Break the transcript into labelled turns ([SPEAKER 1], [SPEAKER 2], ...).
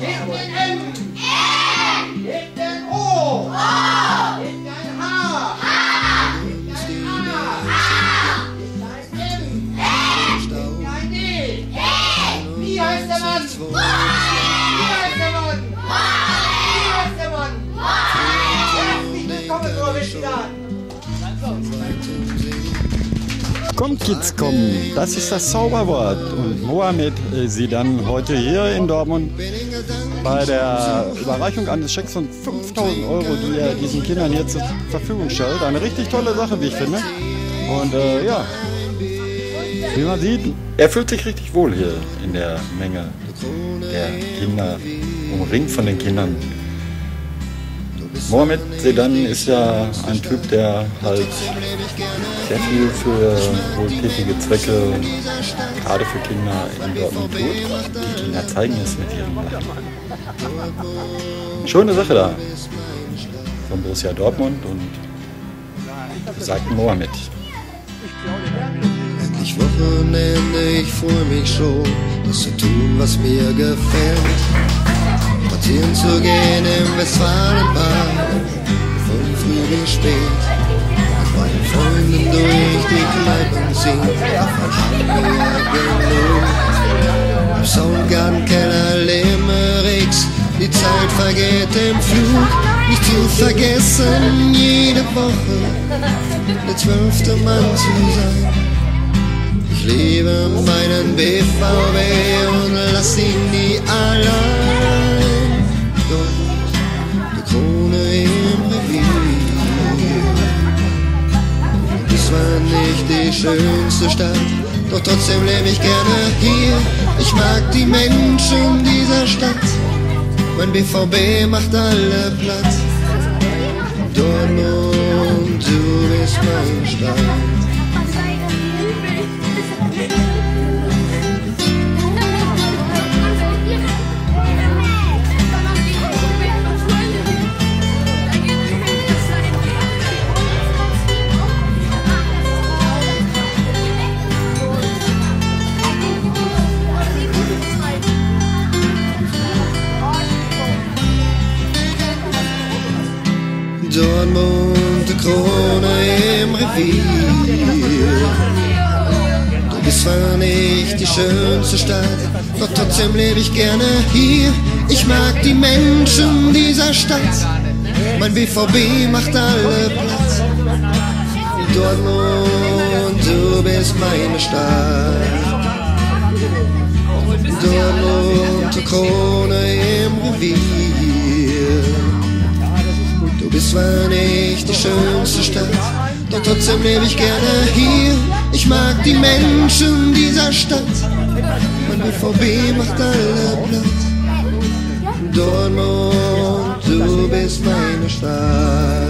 [SPEAKER 1] Hinten M. Hinten O. Hinten ein H. Hinten ein A. Hinten ein M. Hinten ein D. Wie heißt der Mann? Wie heißt der Mann? Wie heißt der Mann? Herzlich willkommen, Wischkan.
[SPEAKER 2] Kommt Kids, kommen. Das ist das Zauberwort. Und Mohammed äh, sie dann heute hier in Dortmund bei der Überreichung eines Schecks von 5000 Euro, die er diesen Kindern jetzt zur Verfügung stellt. Eine richtig tolle Sache, wie ich finde. Und äh, ja, wie man sieht, er fühlt sich richtig wohl hier in der Menge der Kinder, umringt von den Kindern. Mohamed Sedan ist ja ein Typ, der halt sehr viel für wohltätige Zwecke, gerade für Kinder in Dortmund tut. Die Kinder zeigen es mit ihrem Lachen. Schöne Sache da von Borussia Dortmund und sagt Mohamed.
[SPEAKER 3] Endlich Wochenende, ich freue mich schon, das zu tun, was mir gefällt. Spazieren zu gehen im Westfalenpark, von früh bis spät. Meinen Freunden durch die Kneipen ziehen, wir genug. Im Soundgartenkeller Limericks, die Zeit vergeht im Flug. Nicht zu vergessen, jede Woche der zwölfte Mann zu sein. Ich liebe meinen BVB und lass ihn nie allein. Das war nicht die schönste Stadt, doch trotzdem lebe ich gerne hier. Ich mag die Menschen dieser Stadt. Mein BVB macht alle Platz. Dortmund, Dortmund, die Krone im Revier. Du bist zwar nicht die schönste Stadt, doch trotzdem lebe ich gerne hier. Ich mag die Menschen dieser Stadt, mein BVB macht alle Platz. Dortmund, du bist meine Stadt. Dortmund, die Krone im Revier. Bist zwar nicht die schönste Stadt, doch trotzdem lebe ich gerne hier. Ich mag die Menschen dieser Stadt, mein BVB macht alle Platz. Dortmund, du bist meine Stadt.